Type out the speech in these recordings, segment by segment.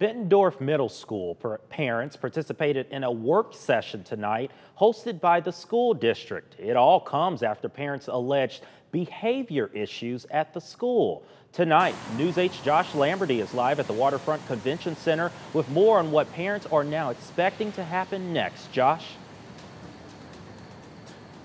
Bettendorf Middle School parents participated in a work session tonight hosted by the school district. It all comes after parents alleged behavior issues at the school. Tonight, News 8's Josh Lamberty is live at the Waterfront Convention Center with more on what parents are now expecting to happen next. Josh?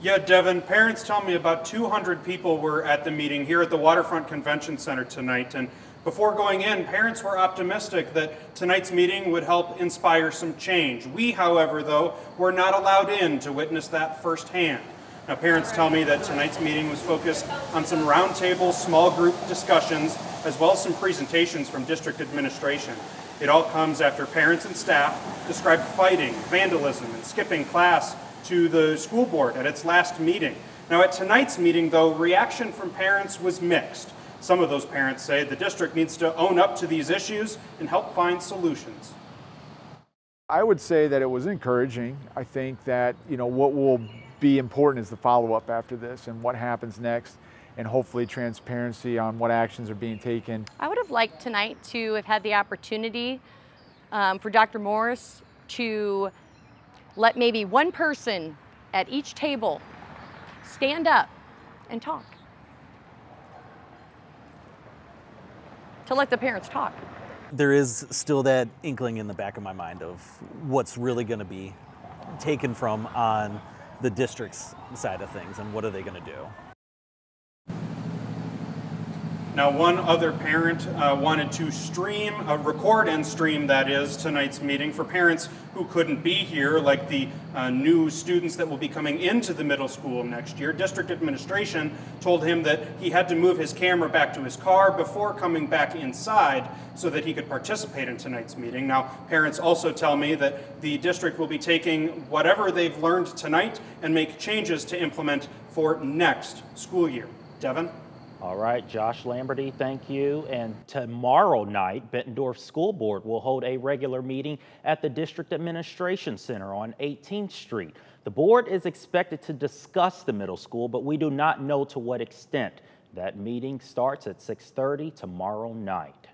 Yeah, Devin, parents tell me about 200 people were at the meeting here at the Waterfront Convention Center tonight. And before going in, parents were optimistic that tonight's meeting would help inspire some change. We, however, though, were not allowed in to witness that firsthand. Now, parents tell me that tonight's meeting was focused on some roundtable, small group discussions, as well as some presentations from district administration. It all comes after parents and staff described fighting, vandalism, and skipping class to the school board at its last meeting. Now, at tonight's meeting, though, reaction from parents was mixed. Some of those parents say the district needs to own up to these issues and help find solutions. I would say that it was encouraging. I think that, you know, what will be important is the follow-up after this and what happens next and hopefully transparency on what actions are being taken. I would have liked tonight to have had the opportunity um, for Dr. Morris to let maybe one person at each table stand up and talk. To let the parents talk. There is still that inkling in the back of my mind of what's really going to be taken from on the district's side of things and what are they going to do. Now, one other parent uh, wanted to stream, uh, record and stream, that is, tonight's meeting for parents who couldn't be here, like the uh, new students that will be coming into the middle school next year. District administration told him that he had to move his camera back to his car before coming back inside so that he could participate in tonight's meeting. Now, parents also tell me that the district will be taking whatever they've learned tonight and make changes to implement for next school year. Devin? All right, Josh Lamberty, thank you. And tomorrow night, Bettendorf School Board will hold a regular meeting at the District Administration Center on 18th Street. The board is expected to discuss the middle school, but we do not know to what extent. That meeting starts at 6.30 tomorrow night.